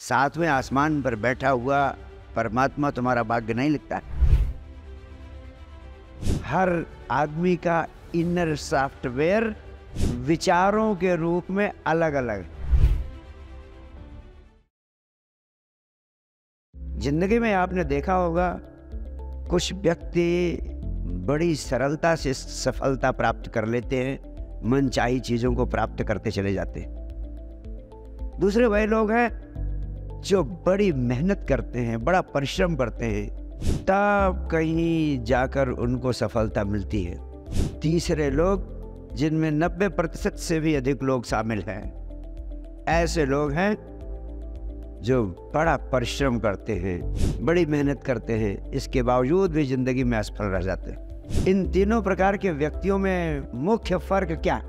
सातवें आसमान पर बैठा हुआ परमात्मा तुम्हारा भाग्य नहीं लिखता। हर आदमी का इनर सॉफ्टवेयर विचारों के रूप में अलग अलग ज़िंदगी में आपने देखा होगा, कुछ व्यक्ति बड़ी सरलता से सफलता प्राप्त कर लेते हैं मन चाही चीज़ों को प्राप्त करते चले जाते हैं। दूसरे वही लोग हैं जो बड़ी मेहनत करते हैं, बड़ा परिश्रम करते हैं, तब कहीं जाकर उनको सफलता मिलती है। तीसरे लोग, जिनमें 90 प्रतिशत से भी अधिक लोग शामिल हैं, ऐसे लोग हैं जो बड़ा परिश्रम करते हैं, बड़ी मेहनत करते हैं, इसके बावजूद भी ज़िंदगी में असफल रह जाते हैं। इन तीनों प्रकार के व्यक्तियों में मुख्य फ़र्क क्या?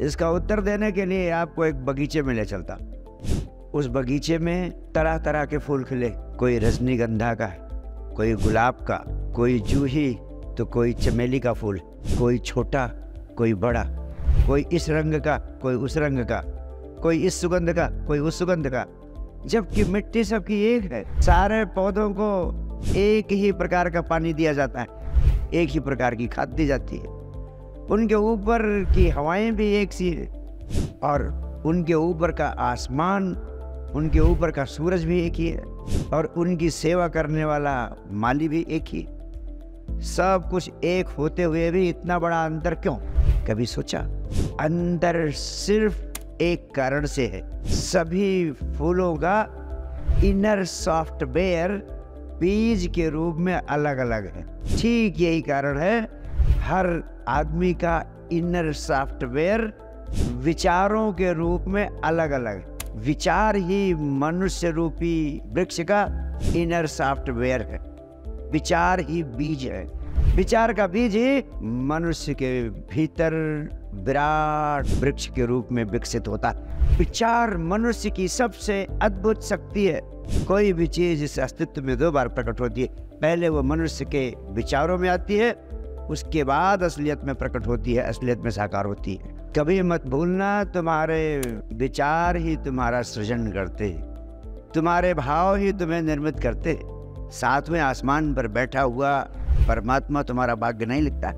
इसका उत्तर देने के लिए आपको एक बगीचे में ले चलता उस बगीचे में तरह तरह के फूल खिले। कोई रजनीगंधा का, कोई गुलाब का, कोई जूही तो कोई चमेली का फूल, कोई छोटा, कोई बड़ा, कोई इस रंग का, कोई उस रंग का, कोई इस सुगंध का, कोई उस सुगंध का। जबकि मिट्टी सबकी एक है। सारे पौधों को एक ही प्रकार का पानी दिया जाता है। एक ही प्रकार की खाद दी जाती है। उनके ऊपर की हवाएँ भी एक सी है और उनके ऊपर का आसमान उनके ऊपर का सूरज भी एक ही है और उनकी सेवा करने वाला माली भी एक ही सब कुछ एक होते हुए भी इतना बड़ा अंतर क्यों? कभी सोचा? अंतर सिर्फ़ एक कारण से है। सभी फूलों का इनर सॉफ्टवेयर बीज के रूप में अलग अलग है। ठीक यही कारण है, हर आदमी का इनर सॉफ्टवेयर विचारों के रूप में अलग अलग है। विचार ही मनुष्य रूपी वृक्ष का इनर सॉफ्टवेयर है। विचार ही बीज है। विचार का बीज ही मनुष्य के भीतर विराट वृक्ष के रूप में विकसित होता है। विचार मनुष्य की सबसे अद्भुत शक्ति है। कोई भी चीज़ इस अस्तित्व में दो बार प्रकट होती है। पहले वो मनुष्य के विचारों में आती है, उसके बाद असलियत में प्रकट होती है, असलियत में साकार होती है। कभी मत भूलना, तुम्हारे विचार ही तुम्हारा सृजन करते, तुम्हारे भाव ही तुम्हें निर्मित करते। सातवें आसमान पर बैठा हुआ परमात्मा तुम्हारा भाग्य नहीं लिखता।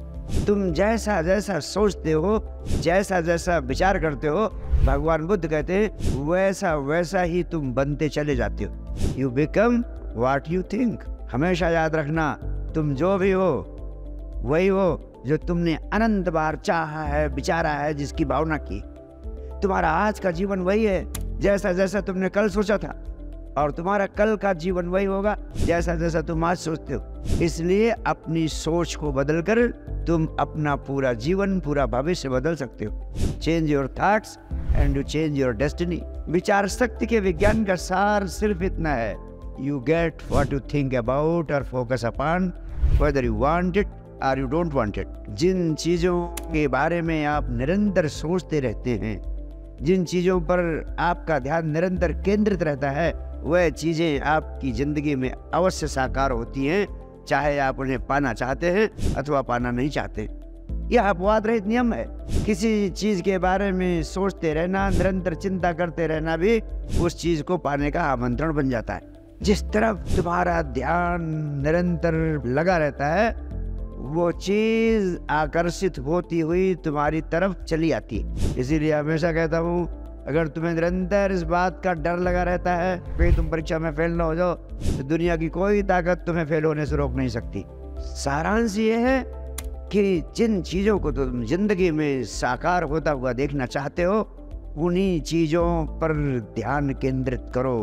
तुम जैसा जैसा सोचते हो, जैसा जैसा विचार करते हो, भगवान बुद्ध कहते हैं, वैसा वैसा ही तुम बनते चले जाते हो। You become what you think हमेशा याद रखना, तुम जो भी हो, वही हो जो तुमने अनंत बार चाहा है विचारा है, जिसकी भावना की। तुम्हारा आज का जीवन वही है, जैसा जैसा तुमने कल सोचा था। और तुम्हारा कल का जीवन वही होगा, जैसा जैसा तुम आज सोचते हो। इसलिए अपनी सोच को बदलकर तुम अपना पूरा जीवन, पूरा भविष्य बदल सकते हो। Change your thoughts and you change your destiny विचार शक्ति के विज्ञान का सार सिर्फ़ इतना है। You get what you think about और focus upon whether you want it or you don't want it जिन चीज़ों के बारे में आप निरंतर सोचते रहते हैं, जिन चीज़ों पर आपका ध्यान निरंतर केंद्रित रहता है, वह चीज़ें आपकी ज़िंदगी में अवश्य साकार होती हैं, चाहे आप उन्हें पाना चाहते हैं अथवा पाना नहीं चाहते। यह अपवाद रहित नियम है। किसी चीज़ के बारे में सोचते रहना, निरंतर चिंता करते रहना भी उस चीज़ को पाने का आमंत्रण बन जाता है। जिस तरफ़ तुम्हारा ध्यान निरंतर लगा रहता है वो चीज़ आकर्षित होती हुई तुम्हारी तरफ़ चली आती। है इसीलिए हमेशा कहता हूँ, अगर तुम्हें निरंतर इस बात का डर लगा रहता है कि तुम परीक्षा में फेल ना हो जाओ तो दुनिया की कोई ताकत तुम्हें फेल होने से रोक नहीं सकती। सारांश ये है कि जिन चीज़ों को तुम ज़िंदगी में साकार होता हुआ देखना चाहते हो, उन्हीं चीज़ों पर ध्यान केंद्रित करो।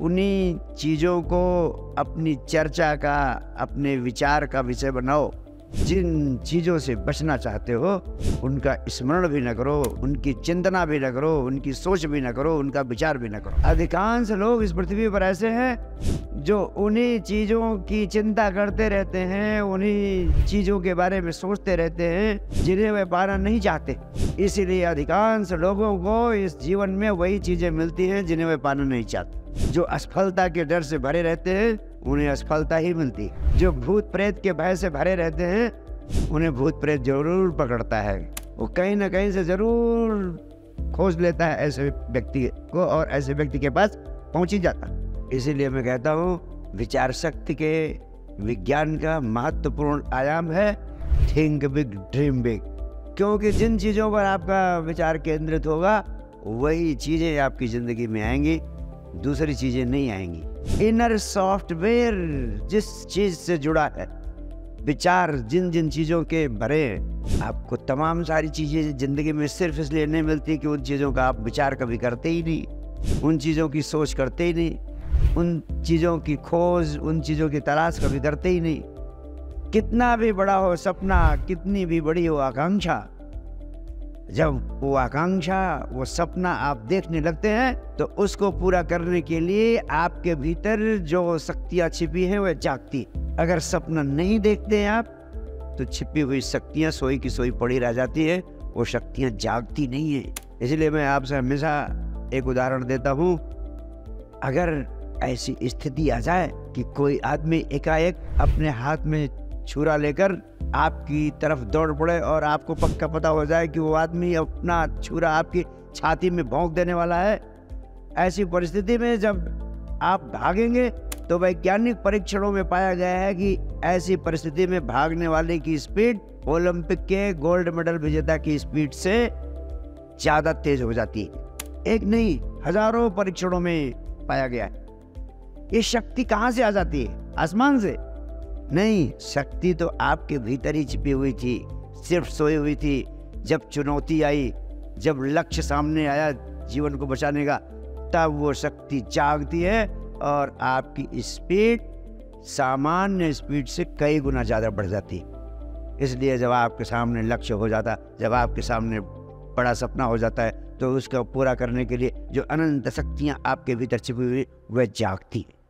उन्हीं चीज़ों को अपनी चर्चा का, अपने विचार का विषय बनाओ। जिन चीज़ों से बचना चाहते हो, उनका स्मरण भी न करो, उनकी चिंतना भी न करो, उनकी सोच भी न करो, उनका विचार भी न करो। अधिकांश लोग इस पृथ्वी पर ऐसे हैं, जो उन्हीं चीज़ों की चिंता करते रहते हैं, उन्हीं चीज़ों के बारे में सोचते रहते हैं, जिन्हें वे पाना नहीं चाहते। इसीलिए अधिकांश लोगों को इस जीवन में वही चीज़ें मिलती हैं, जिन्हें वे पाना नहीं चाहते। जो असफलता के डर से भरे रहते हैं उन्हें असफलता ही मिलती। जो भूत प्रेत के भय से भरे रहते हैं, उन्हें भूत प्रेत ज़रूर पकड़ता है। वो कहीं ना कहीं से ज़रूर खोज लेता है ऐसे व्यक्ति को और ऐसे व्यक्ति के पास पहुँच ही जाता। इसीलिए मैं कहता हूँ, विचार शक्ति के विज्ञान का महत्वपूर्ण आयाम है थिंक बिग, ड्रीम बिग। क्योंकि जिन चीज़ों पर आपका विचार केंद्रित होगा, वही चीज़ें आपकी ज़िंदगी में आएँगी, दूसरी चीज़ें नहीं आएँगी। इनर सॉफ्टवेयर जिस चीज़ से जुड़ा है। विचार जिन जिन चीज़ों के भरे आपको तमाम सारी चीज़ें ज़िंदगी में सिर्फ़ इसलिए नहीं मिलती कि उन चीज़ों का आप विचार कभी करते ही नहीं, उन चीज़ों की सोच करते ही नहीं, उन चीज़ों की खोज, उन चीज़ों की तलाश कभी करते ही नहीं। कितना भी बड़ा हो सपना, कितनी भी बड़ी हो आकांक्षा जब वो आकांक्षा वो सपना आप देखने लगते हैं तो उसको पूरा करने के लिए आपके भीतर जो शक्तियाँ छिपी हैं, वह जागती। अगर सपना नहीं देखते हैं आप तो छिपी हुई शक्तियाँ सोई की सोई पड़ी रह जाती है, वो शक्तियाँ जागती नहीं है। इसलिए मैं आपसे हमेशा एक उदाहरण देता हूँ। अगर ऐसी स्थिति आ जाए कि कोई आदमी एकाएक अपने हाथ में छुरा लेकर आपकी तरफ़ दौड़ पड़े और आपको पक्का पता हो जाए कि वो आदमी अपना छुरा आपकी छाती में भोंक देने वाला है। ऐसी परिस्थिति में जब आप भागेंगे तो वैज्ञानिक परीक्षणों में पाया गया है कि ऐसी परिस्थिति में भागने वाले की स्पीड ओलंपिक के गोल्ड मेडल विजेता की स्पीड से ज़्यादा तेज हो जाती है। एक नहीं हज़ारों परीक्षणों में पाया गया है। ये शक्ति कहाँ से आ जाती है? आसमान से? नहीं, शक्ति तो आपके भीतर ही छिपी हुई थी, सिर्फ़ सोई हुई थी। जब चुनौती आई, जब लक्ष्य सामने आया जीवन को बचाने का, तब वो शक्ति जागती है और आपकी स्पीड, सामान्य स्पीड से कई गुना ज़्यादा बढ़ जाती। इसलिए जब आपके सामने लक्ष्य हो जाता, जब आपके सामने बड़ा सपना हो जाता है तो उसको पूरा करने के लिए जो अनंत शक्तियाँ आपके भीतर छिपी हुई, वह जागती। है